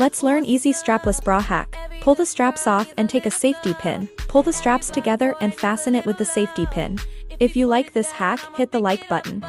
Let's learn easy strapless bra hack. Pull the straps off and take a safety pin. Pull the straps together and fasten it with the safety pin. If you like this hack, hit the like button.